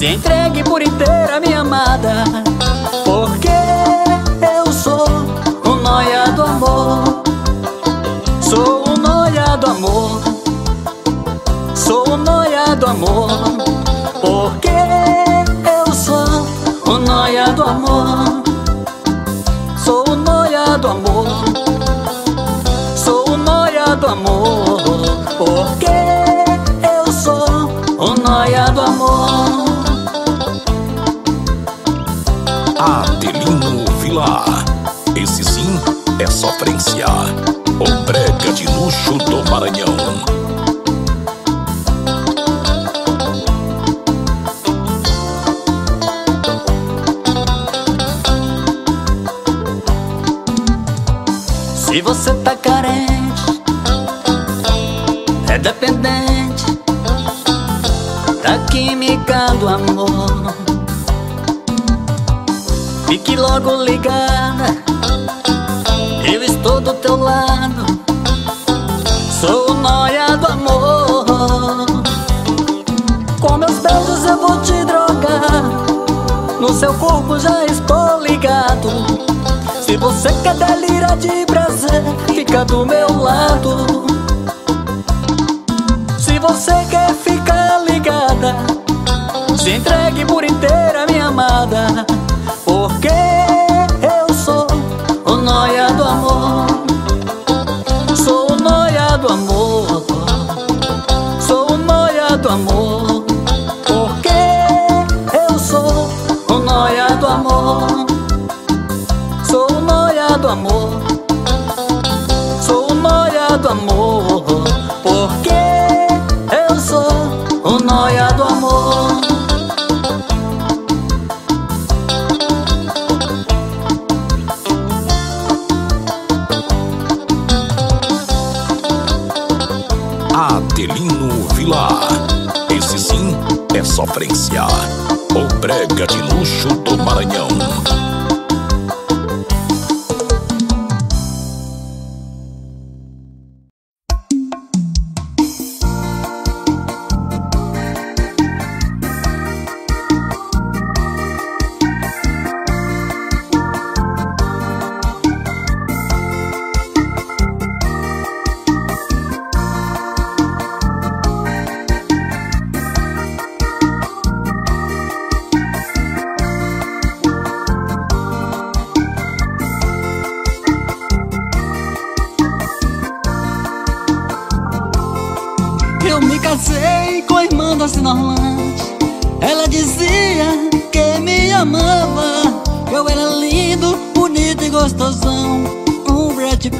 se entregue por inteira, minha amada. Vilar. Esse sim é sofrência. O brega de luxo do Maranhão. Delirar de prazer Fica do meu lado. Se você quer ficar ligada Se entregue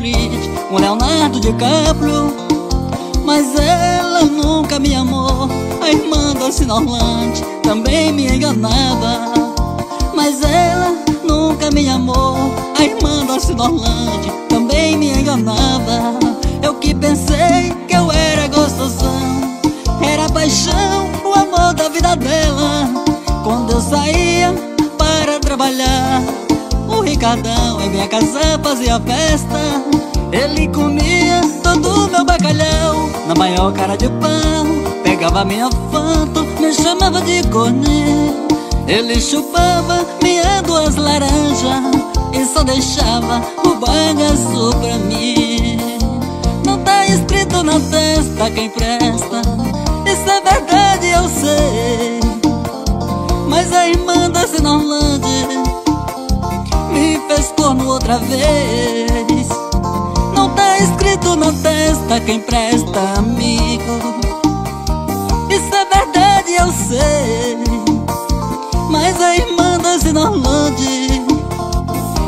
Pitt, um Leonardo DiCaprio. Mas ela nunca me amou. A irmã da Sinorlante também me enganava. Mas ela nunca me amou. A irmã da Sinorlante também me enganava. Eu que pensei que eu era gostosão. Era paixão, o amor da vida dela. Quando eu saía para trabalhar O Ricardão em minha casa fazia festa. Ele comia todo meu bacalhau Na maior cara de pau Pegava minha foto, me chamava de corneiro ele chupava minhas duas laranjas E só deixava o bagaço pra mim. Não tá escrito na testa quem presta Isso é verdade, eu sei. Mas a irmã da Sinorlândia Me fez corno outra vez. Não tá escrito na testa quem presta amigo. Isso é verdade, eu sei. Mas a irmã da Zinorlande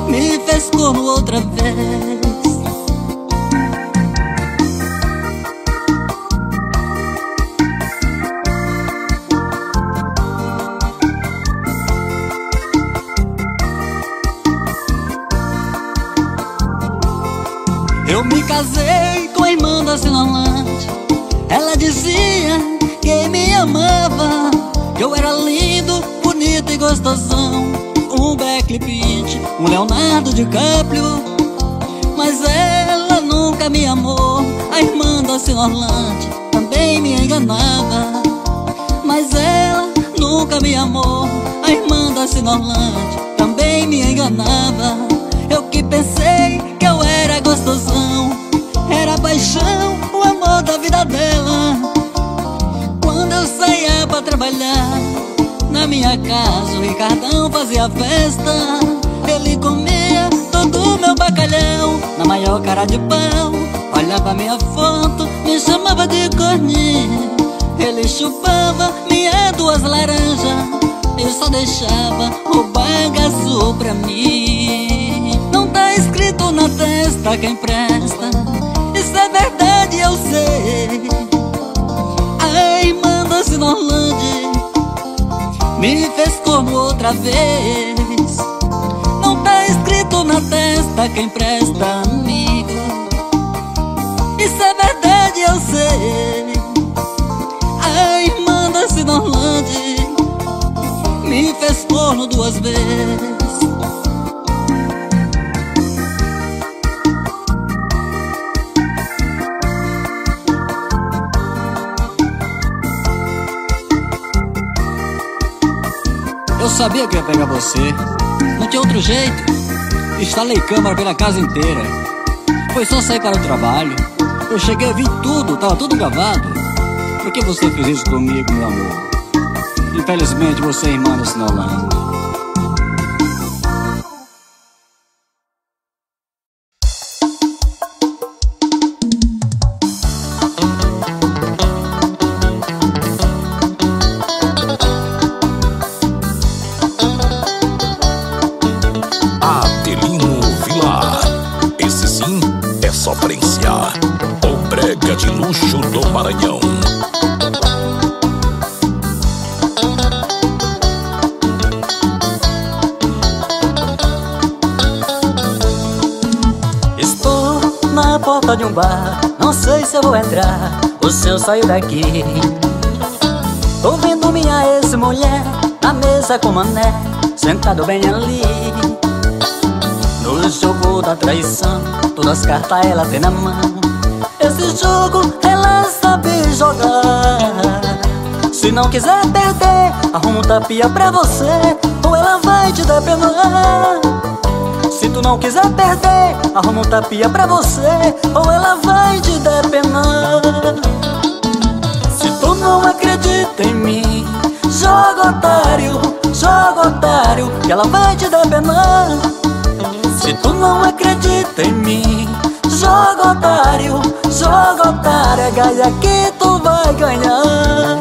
me fez corno outra vez. Com a irmã da Sinolante Ela dizia que me amava Que eu era lindo, bonito e gostosão. Um Beckley Pitt, um Leonardo DiCaprio. Mas ela nunca me amou A irmã Sinorlante também me enganava. Mas ela nunca me amou A irmã Sinorlante também me enganava. Eu que pensei que eu era gostosão paixão, o amor da vida dela. Quando eu saía pra trabalhar Na minha casa o Ricardão fazia festa. Ele comia todo meu bacalhau Na maior cara de pau. Olhava minha foto, me chamava de corninha. Ele chupava minhas duas laranjas. E só deixava o bagaço pra mim. Não tá escrito na testa quem presta verdade, eu sei A irmã da Sinorlande Me fez como outra vez. Não tá escrito na testa quem presta amigo. Isso é verdade, eu sei. A irmã da Sinorlande Me fez corno duas vezes Eu sabia que ia pegar você. Não tinha outro jeito. Instalei câmera pela casa inteira. Foi só sair para o trabalho. Eu cheguei, vi tudo, tava tudo gravado. Por que você fez isso comigo, meu amor? Infelizmente você é irmã da Sinolândia. Saio daqui. Tô vendo minha ex-mulher na mesa com mané, sentado bem ali. No jogo da traição, todas as cartas ela tem na mão. Esse jogo ela sabe jogar. Se não quiser perder, arruma um tapia pra você, ou ela vai te depenar. Se tu não quiser perder, arruma um tapia pra você Ou ela vai te depenar tu não acredita em mim. Joga otário, joga otário Que ela vai te depenar Se tu não acredita em mim Joga otário, joga otário É que tu vai ganhar.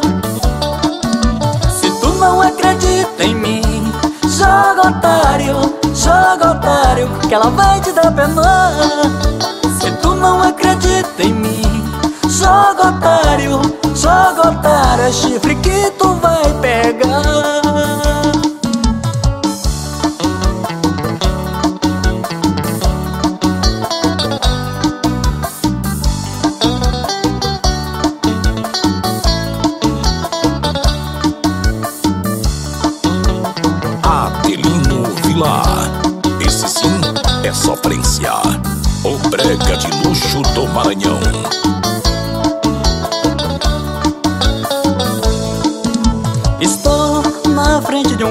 Se tu não acredita em mim Joga otário, joga otário Que ela vai te dar pena. Se tu não acredita em mim Joga otário, chifre que tu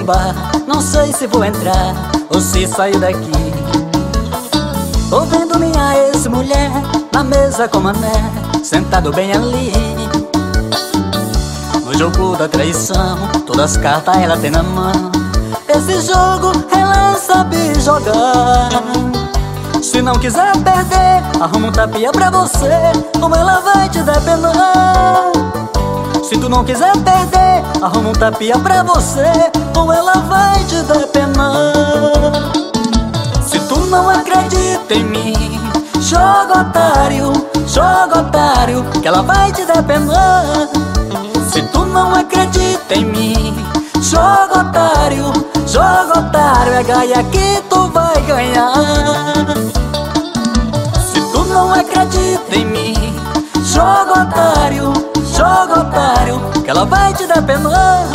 um bar Não sei se vou entrar ou se saio daqui. Tô vendo minha ex-mulher Na mesa com mané Sentado bem ali. No jogo da traição Todas as cartas ela tem na mão. Esse jogo ela sabe jogar. Se não quiser perder, arruma um tapinha pra você. Como ela vai te depenar Se tu não quiser perder, arruma um tapinha pra você. Ou ela vai te depenar Se tu não acredita em mim Joga otário, joga otário Que ela vai te depenar Se tu não acredita em mim Joga otário, joga otário É ganha que tu vai ganhar ela vai te depenar Se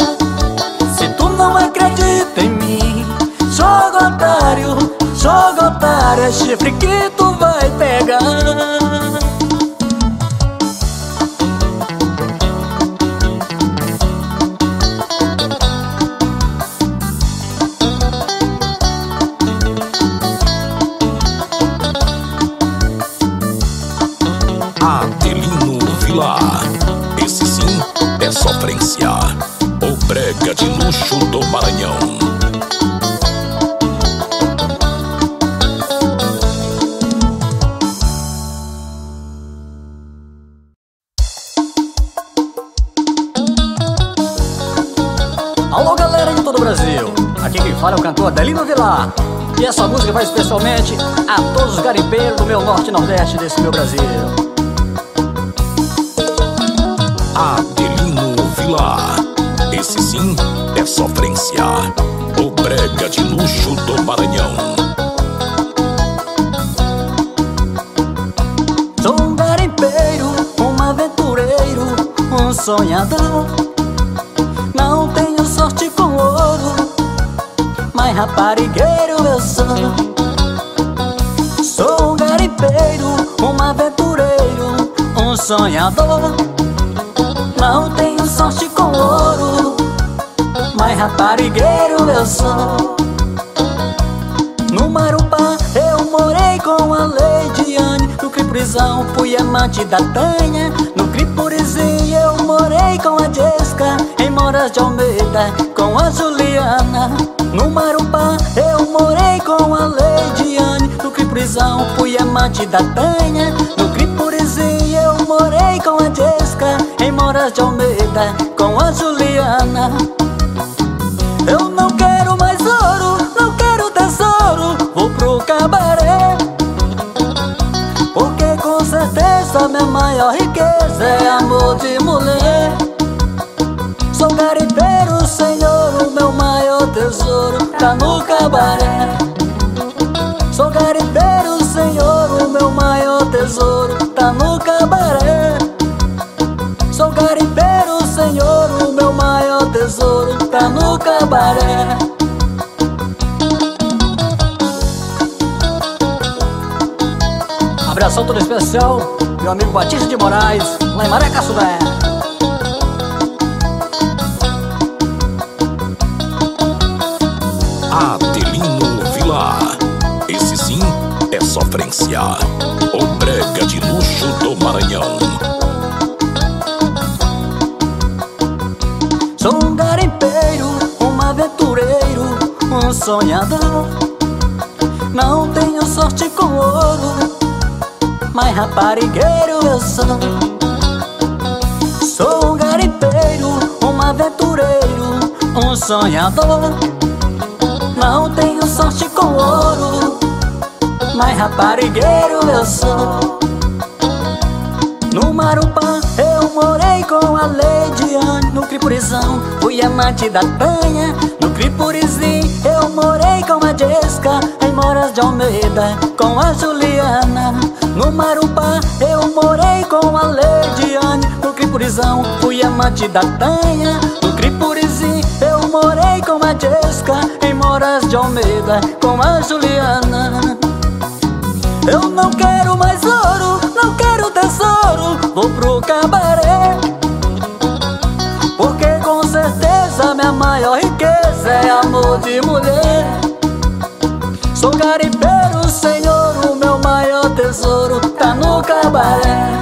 um sonhador. Não tenho sorte com ouro, mas raparigueiro eu sou. Sou um garimpeiro, um aventureiro, um sonhador. Não tenho sorte com ouro, mas raparigueiro eu sou. No Marupá eu morei com a Lady Anne No Criprizão fui amante da Tanha No Cripurizinho eu morei com a Jessica Em Moras de Almeida com a Juliana. No Marupá eu morei com a Lady Anne. No Criprizão fui amante da Tanha No Cripurizinho eu morei com a Jessica Em Moras de Almeida com a Juliana. Eu não quero minha maior riqueza É amor de mulher. Sou garimpeiro, senhor, o meu maior tesouro Tá no cabaré. Sou garimpeiro, senhor, o meu maior tesouro Tá no cabaré. Sou garimpeiro, senhor, o meu maior tesouro tá no cabaré. Abração todo especial, meu amigo Batista de Moraes, lá em Maré Caçuvé. Adelino Vilar. Esse sim é sofrência. O brega de luxo do Maranhão. Sou um garimpeiro, um aventureiro, um sonhador. Não tenho sorte com ouro, mas raparigueiro eu sou. Sou um garimpeiro, um aventureiro, um sonhador. Não tenho sorte com ouro, mas raparigueiro eu sou. No Marupá eu morei com a Lady Anne No Cripurizão fui amante da Tanha No Cripurizinho eu morei com a Jessica Em Moras de Almeida com a Juliana No Marupá eu morei com a Lady Anne. No Cripurizão fui amante da Tanha. No Cripurizinho eu morei com a Jessica Em Moras de Almeida com a Juliana. Eu não quero mais ouro, não quero tesouro Vou pro cabaré. Porque com certeza minha maior riqueza É amor de mulher. Sou garimpeiro, maior Tá no cabaré.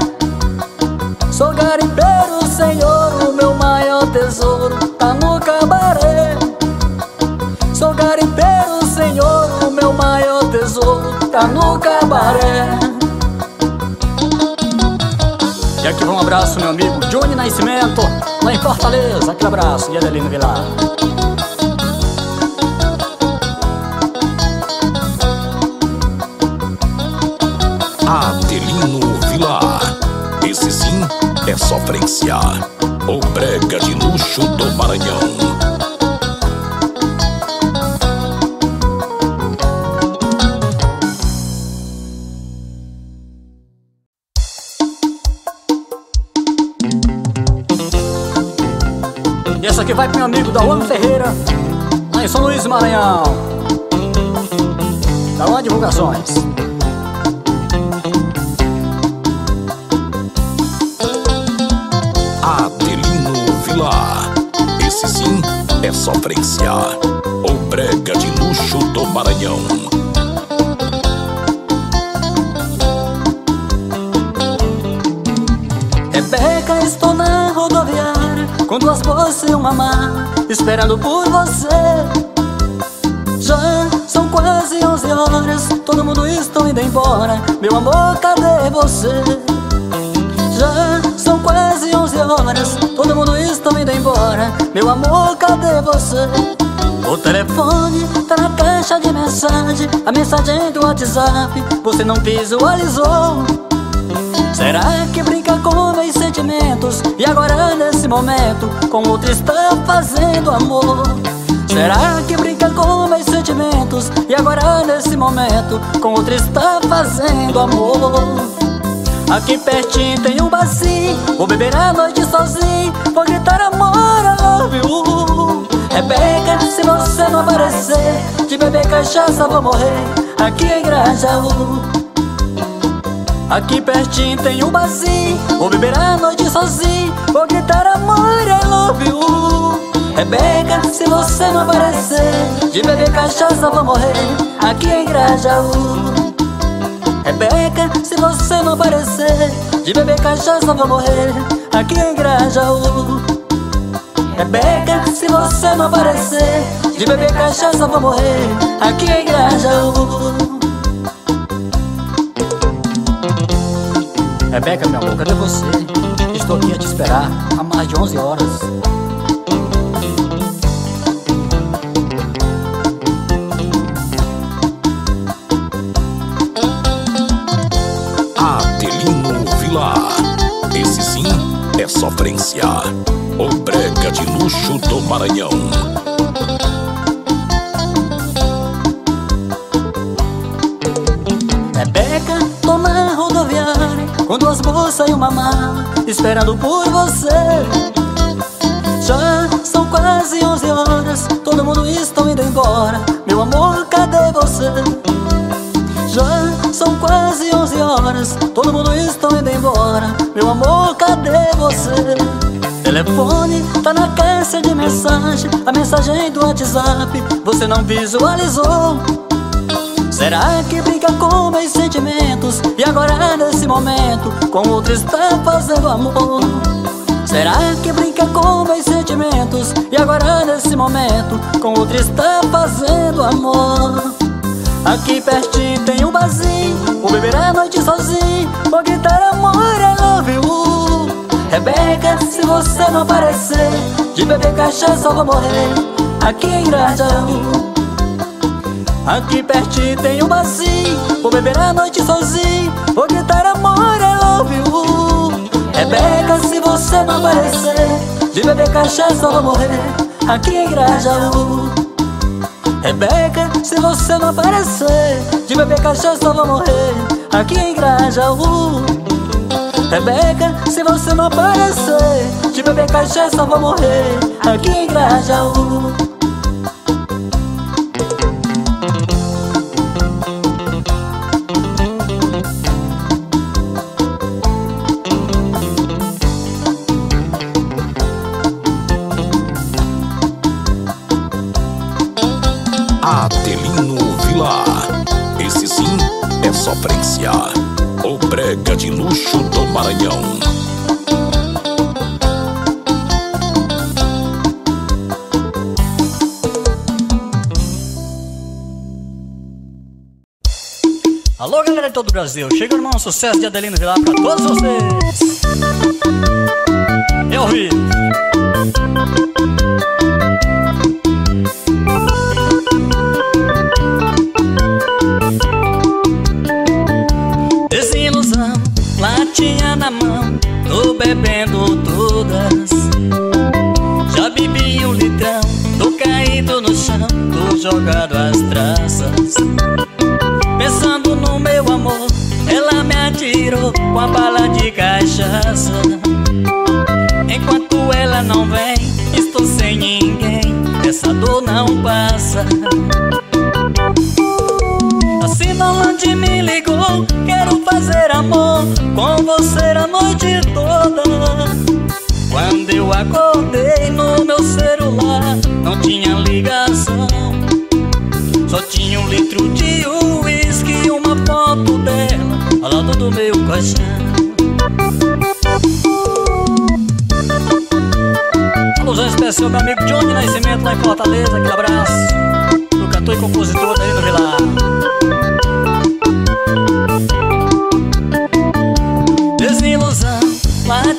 Sou garimpeiro, senhor, o meu maior tesouro tá no cabaré. Sou garimpeiro, senhor, o meu maior tesouro tá no cabaré. E aqui vai um abraço, meu amigo Johnny Nascimento, lá em Fortaleza. Aquele abraço, e Vilar. É sofrência O brega de luxo do Maranhão E essa aqui vai pro meu amigo Dawan Ferreira, lá em São Luís, Maranhão. Dawan Divulgações. É sofrência. O brega de luxo do Maranhão. Rebeca, estou na rodoviária Com duas bolsas e uma mala Esperando por você Já são quase 11 horas Todo mundo está indo embora Meu amor, cadê você? Já são quase 11 horas Todo mundo está indo embora. Meu amor, cadê você? O telefone tá na caixa de mensagem. A mensagem do WhatsApp Você não visualizou. Será que brinca com meus sentimentos? E agora nesse momento Com outro está fazendo amor. Será que brinca com meus sentimentos? E agora nesse momento Com outro está fazendo amor Aqui pertinho tem um barzinho. Vou beber a noite sozinho. Vou gritar amor, I love you. Rebeca, se você não aparecer De beber cachaça vou morrer. Aqui em Grajaú Aqui pertinho tem um barzinho. Vou beber a noite sozinho. Vou gritar amor, I love you. Rebeca, se você não aparecer De beber cachaça vou morrer. Aqui em Grajaú Rebeca, se você não aparecer De beber cachaça vou morrer. Aqui em Grajaú Rebeca, se você não aparecer De beber cachaça vou morrer. Aqui em Grajaú Rebeca, meu amor, cadê você? Estou aqui a te esperar há mais de 11 horas sofrência. O brega de luxo do Maranhão. Rebeca, tô na rodoviária Com duas bolsas e uma mala Esperando por você Já são quase 11 horas Todo mundo está indo embora Meu amor, cadê você? Já são quase 11 horas Todo mundo está indo embora. Meu amor, cadê você? Telefone tá na caixa de mensagem A mensagem do WhatsApp Você não visualizou. Será que brinca com meus sentimentos? E agora nesse momento Com outro está fazendo amor. Será que brinca com meus sentimentos? E agora nesse momento Com outro está fazendo amor Aqui pertinho tem um barzinho. Vou beber a noite sozinho. Vou gritar amor, I love you. Rebeca, se você não aparecer De beber cachaça eu vou morrer. Aqui em Grajaú Aqui pertinho tem um barzinho. Vou beber a noite sozinho. Vou gritar amor, I love you. Rebeca, se você não aparecer De beber cachaça eu vou morrer. Aqui em Grajaú Rebeca, se você não aparecer De beber cachaça vou morrer. Aqui em Grajaú Rebeca, se você não aparecer De beber cachaça vou morrer. Aqui em Grajaú Adelino Vilar. Esse sim é sofrência. O brega de luxo do Maranhão. Alô, galera de todo o Brasil, mais um sucesso de Adelino Vilar pra todos vocês. Eu vi. Bebendo todas. Já bebi um litrão, tô caído no chão, tô jogado às traças. Pensando no meu amor, ela me atirou com a bala de cachaça. Enquanto ela não vem, estou sem ninguém, essa dor não passa. Noland me ligou, quero fazer amor com você a noite toda. Quando eu acordei no meu celular, não tinha ligação. Só tinha um litro de uísque e uma foto dela ao lado do meu colchão. Alusão especial meu amigo Johnny Nascimento lá em Fortaleza, aquele abraço do cantor e compositor Danilo Vilar.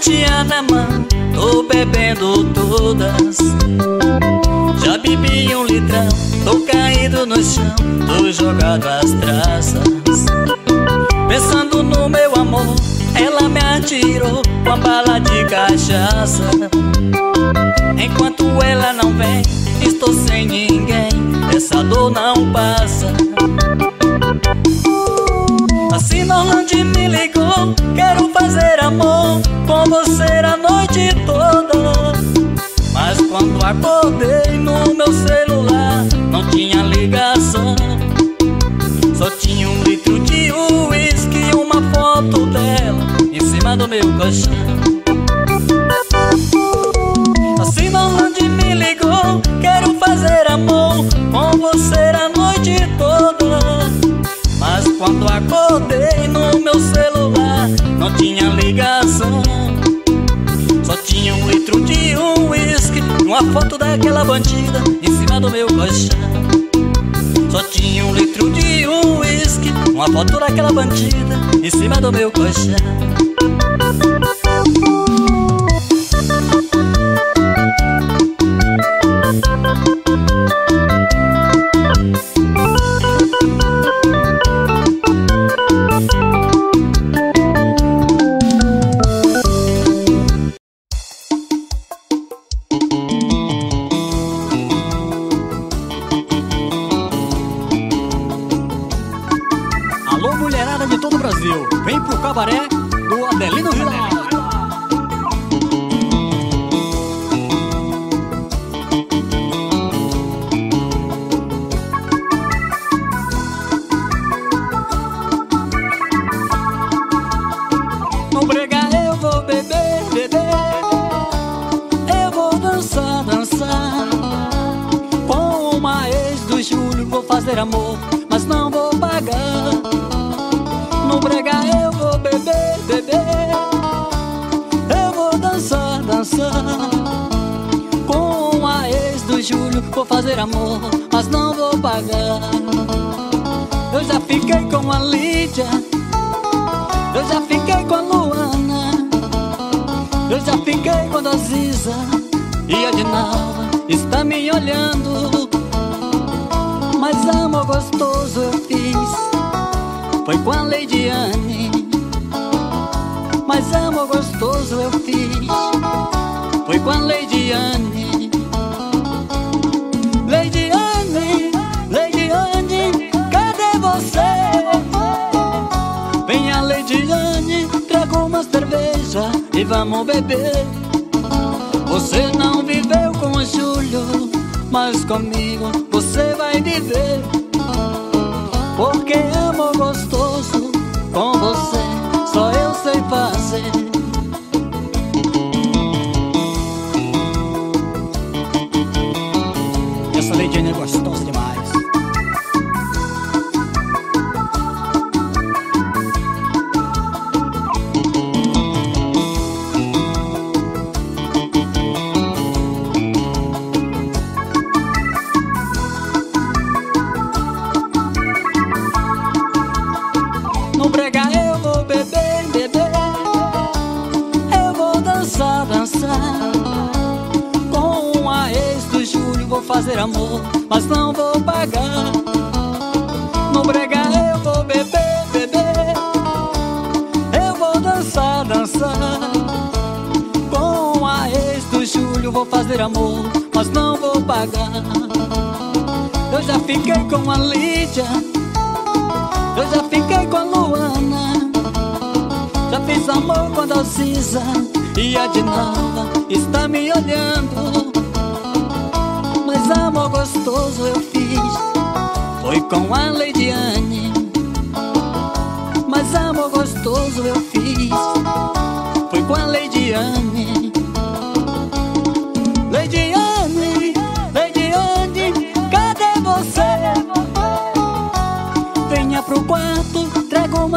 Latinha na mão, tô bebendo todas. Já bebi um litrão, tô caído no chão, tô jogado às traças. Pensando no meu amor, ela me atirou com a bala de cachaça. Enquanto ela não vem, estou sem ninguém, essa dor não passa. Assim Norland me ligou, quero fazer amor com você a noite toda. Mas quando acordei no meu celular, não tinha ligação. Só tinha um litro de uísque e uma foto dela em cima do meu colchão. Quando acordei no meu celular, não tinha ligação. Só tinha um litro de uísque, uma foto daquela bandida em cima do meu colchão. Só tinha um litro de uísque, uma foto daquela bandida em cima do meu colchão. Você não viveu com o Júlio, mas comigo você vai viver. Porque amor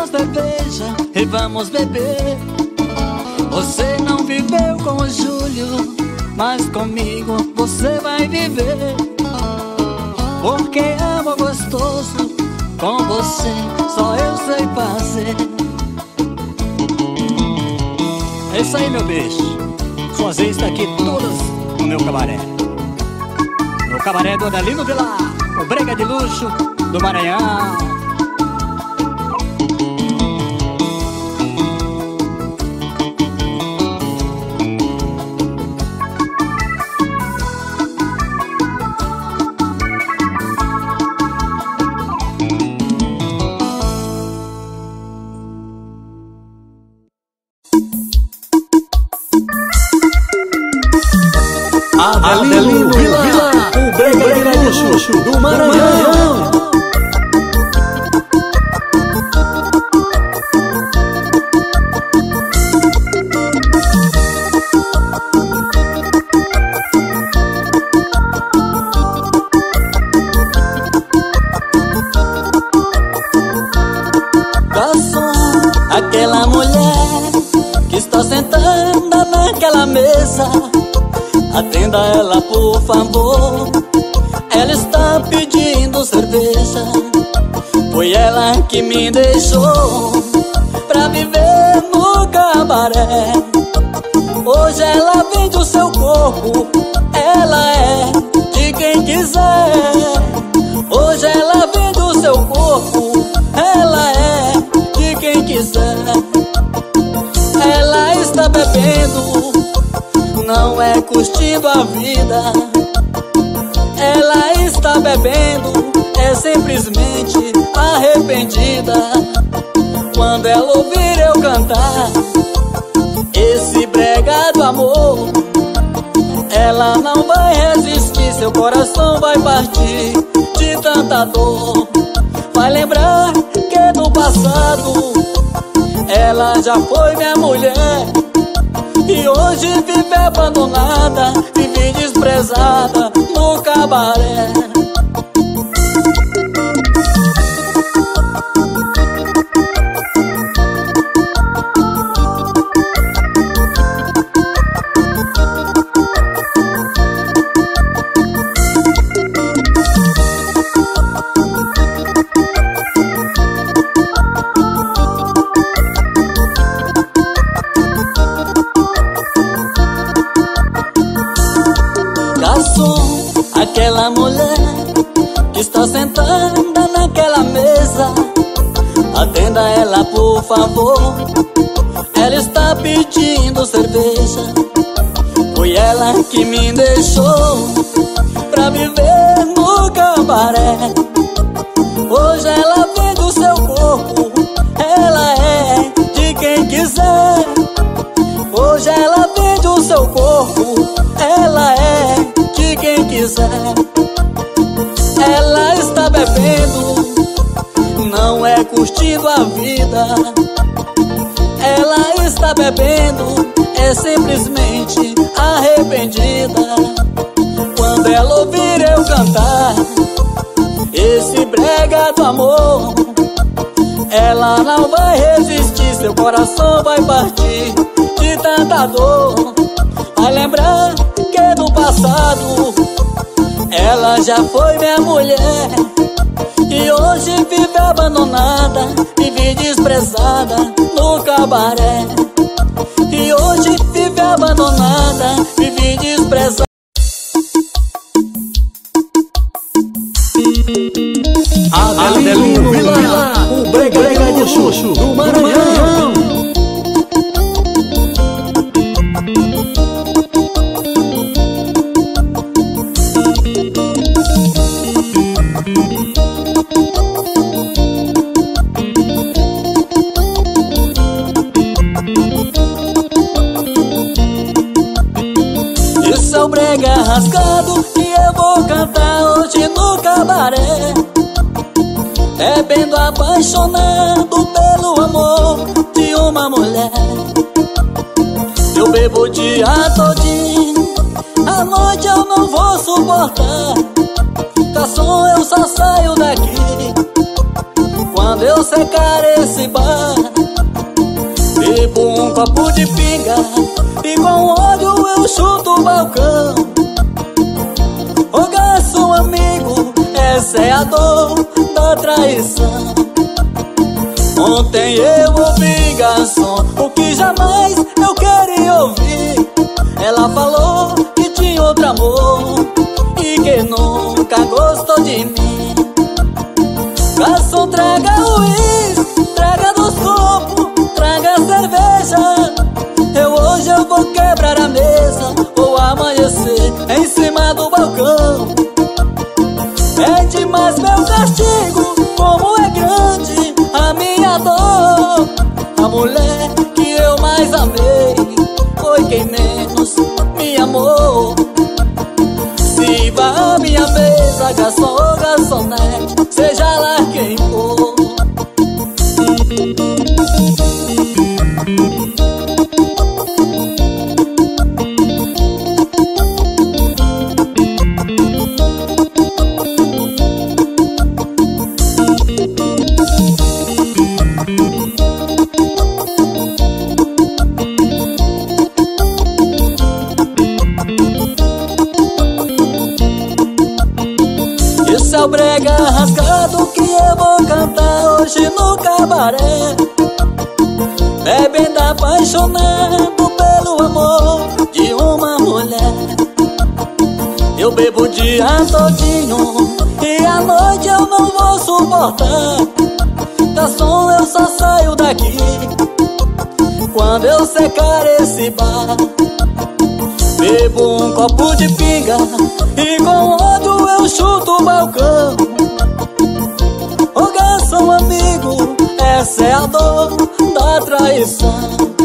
cerveja e vamos beber você não viveu com o Júlio, mas comigo você vai viver. Porque amo gostoso, com você só eu sei fazer. É isso aí, meu beijo. Suas está aqui todas no meu cabaré. No cabaré do Adalino Vilar, o brega de luxo do Maranhão. Luxo do Maranhão. Foi ela que me deixou pra viver no cabaré. Hoje ela vende o seu corpo. Ela é de quem quiser. Hoje ela vende o seu corpo. Ela é de quem quiser. Ela está bebendo não é curtindo a vida. Ela está bebendo, é simplesmente arrependida. Quando ela ouvir eu cantar esse bregado amor, ela não vai resistir, seu coração vai partir de tanta dor. Vai lembrar que no passado ela já foi minha mulher. E hoje vive abandonada, vive desprezada no cabaré por favor. Ela está pedindo cerveja. Foi ela que me deixou pra viver no cabaré. Hoje ela vende o seu corpo. Ela é de quem quiser. Hoje ela vende o seu corpo. Ela é quem quiser. Ela está bebendo, curtindo a vida. Ela está bebendo, é simplesmente arrependida. Quando ela ouvir eu cantar esse brega do amor, ela não vai resistir, seu coração vai partir de tanta dor. Vai lembrar que no passado ela já foi minha mulher e hoje vive abandonada, vive desprezada no cabaré. E hoje vive abandonada, vive desprezada. Adelino Vila, o brega de do Maranhão. É brega rasgado que eu vou cantar hoje no cabaré. Bebendo apaixonado pelo amor de uma mulher. Eu bebo o dia todinho, à noite eu não vou suportar. Garçom, eu só saio daqui. Quando eu secar esse bar Bebo um copo de pinga balcão. Ô garçom amigo, essa é a dor da traição. Ontem eu ouvi garçom O que jamais cabaré Bebendo apaixonado pelo amor de uma mulher Eu bebo o dia todinho e à noite eu não vou suportar Garçom, eu só saio daqui quando eu secar esse bar Bebo um copo de pinga E com ódio eu chuto o balcão dor da traição.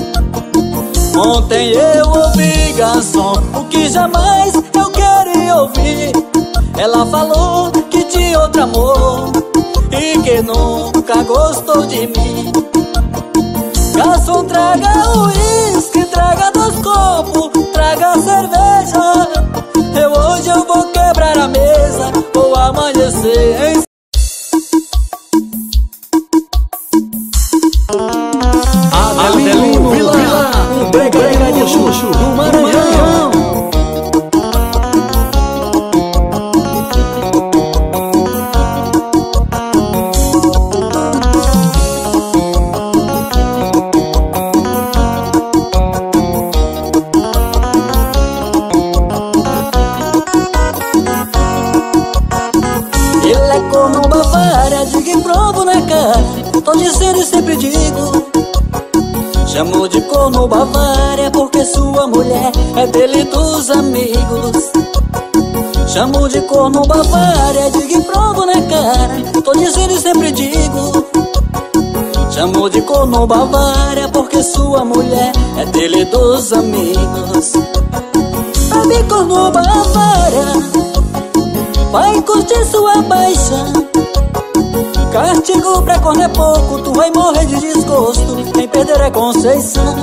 Ontem eu ouvi garçom O que jamais eu queria ouvir. Ela falou que tinha outro amor E que nunca gostou de mim. Garçom, traga o uísque, traga dois copos, traga cerveja. Eu hoje eu vou quebrar a mesa, vou amanhecer em amigos. Chamo de corno Bavária, digo e provo na cara. Tô dizendo e sempre digo. Chamo de corno Bavária porque sua mulher é dele dos amigos. Sabe corno Bavária Vai curtir sua baixa Castigo pra corno é pouco Tu vai morrer de desgosto Nem perder a conceição.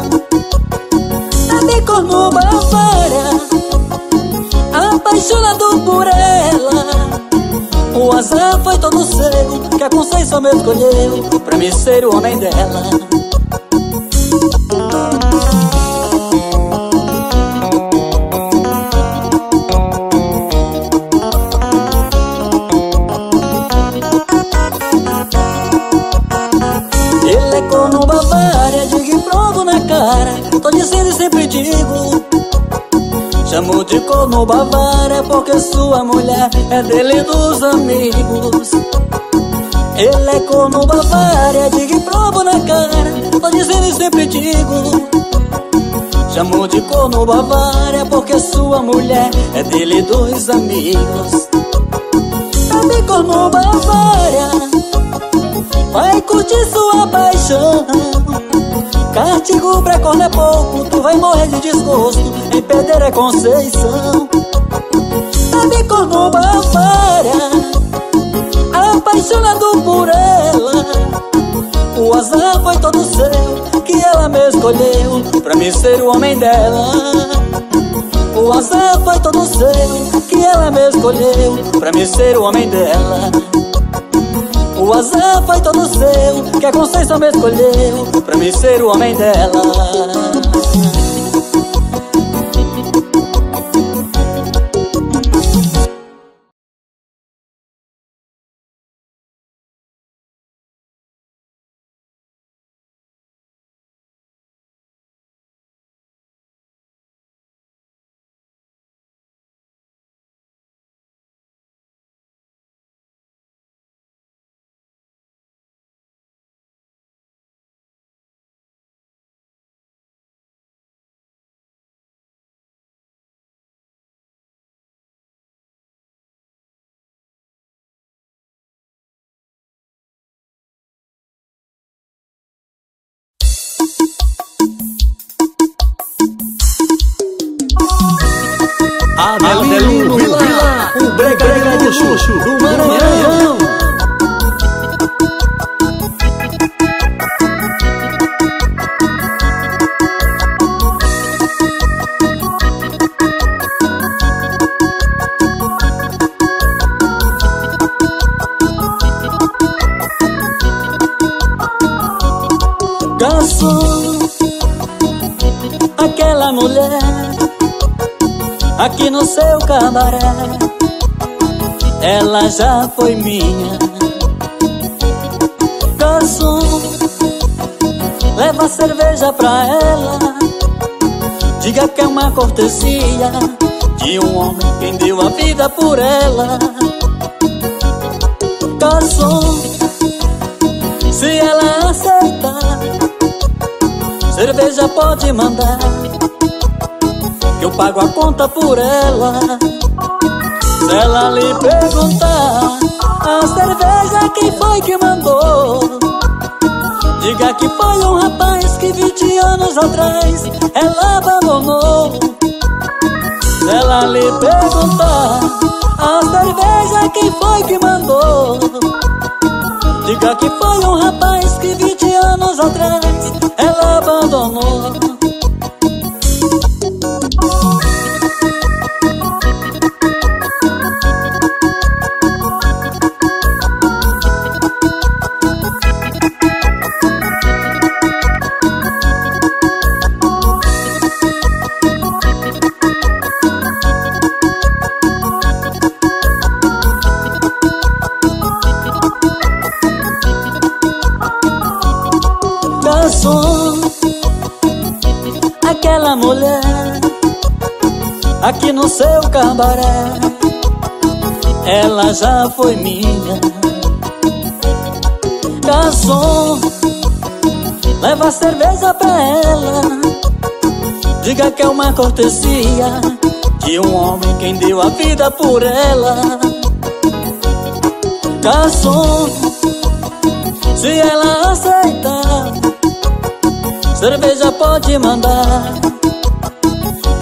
Sabe corno Bavária Apaixonado por ela O azar foi todo seu Que a Conceição me escolheu Pra me ser o homem dela de corno Bavária porque sua mulher é dele e dos amigos. Ele é corno Bavária, digo e provo sempre digo. Chamo de corno Bavária porque sua mulher é dele e dos amigos. Sabe corno Bavária Vai curtir sua paixão Cartigo precorno é pouco Tu vai morrer de desgosto Em perder é Conceição. Sabe corno Bavária Apaixonado por ela O azar foi todo seu Que ela me escolheu Pra me ser o homem dela. O azar foi todo seu Que ela me escolheu Pra me ser o homem dela o azar foi todo seu Que a Conceição me escolheu Pra me ser o homem dela Adelino Vila, o brega de Xuxo do Maranhão. Ela já foi minha. Garçom, leva cerveja pra ela, diga que é uma cortesia de um homem quem deu a vida por ela. Garçom, se ela aceitar, cerveja pode mandar que eu pago a conta por ela. Lhe perguntar a cerveja quem foi que mandou, diga que foi um rapaz que 20 anos atrás ela abandonou. Se ela lhe perguntar a cerveja quem foi que mandou, diga que foi um rapaz cabaré, ela já foi minha. Garçom, leva cerveja pra ela, diga que é uma cortesia de um homem quem deu a vida por ela. Garçom, se ela aceitar, cerveja pode mandar.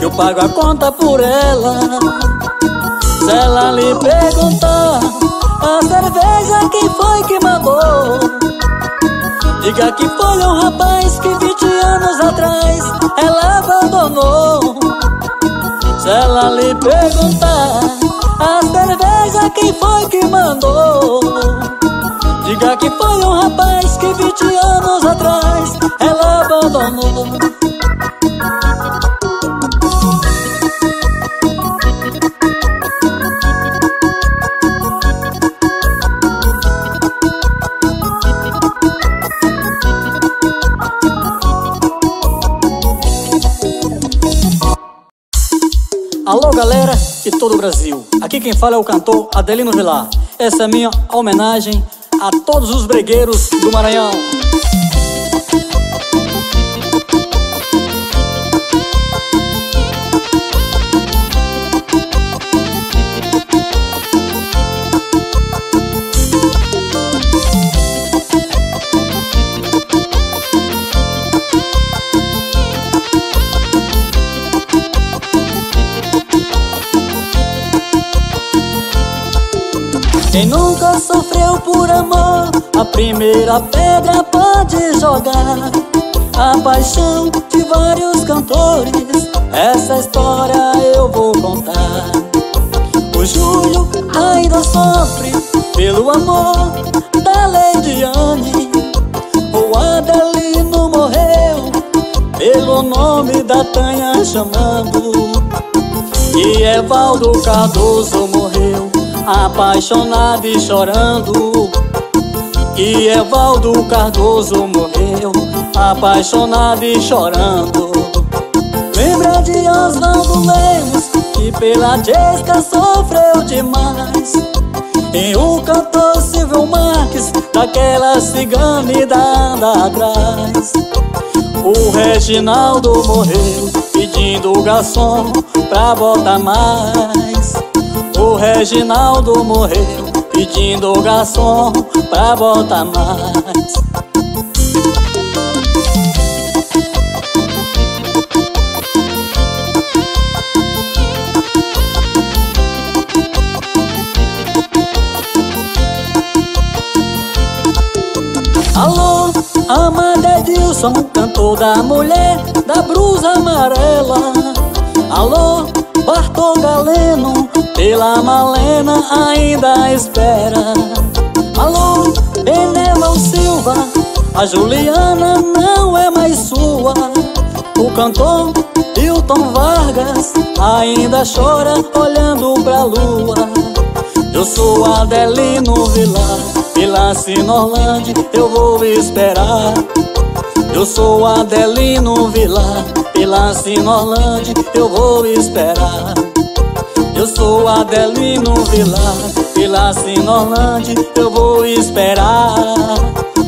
Eu pago a conta por ela. Se ela lhe perguntar a cerveja quem foi que mandou, diga que foi um rapaz que 20 anos atrás ela abandonou. Se ela lhe perguntar a cerveja quem foi que mandou. Diga que foi um rapaz que 20 anos atrás ela abandonou. Todo o Brasil, aqui quem fala é o cantor Adelino Vilar. Essa é minha homenagem a todos os bregueiros do Maranhão. Já sofreu por amor A primeira pedra pode jogar. A paixão de vários cantores Essa história eu vou contar. O Júlio ainda sofre pelo amor da Leidiane O Adelino morreu pelo nome da Tanha chamando. E Evaldo Cardoso morreu apaixonado e chorando E Evaldo Cardoso morreu. Apaixonado e chorando Lembra de Oswaldo Lemos que pela Jessica sofreu demais. E o cantor Silvio Marques daquela cigana e da anda atrás. O Reginaldo morreu pedindo o garçom pra botar mais o Reginaldo morreu pedindo o garçom pra botar mais. Alô, Amanda Edilson, cantor da mulher da brusa amarela. Alô, Bartol Galeno, pela Malena ainda espera. Alô, Beneval Silva A Juliana não é mais sua. O cantor Hilton Vargas Ainda chora olhando pra lua. Eu sou Adelino Vilar Pela Sinorlande eu vou esperar. Eu sou Adelino Vilar Pela Sinorlande eu vou esperar eu sou Adelino Vilar, pela Sinorlande eu vou esperar.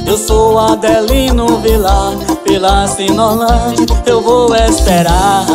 Eu sou Adelino Vilar, pela Sinorlande eu vou esperar.